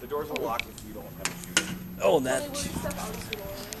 The doors will lock if you don't have a shoe. Oh, and that.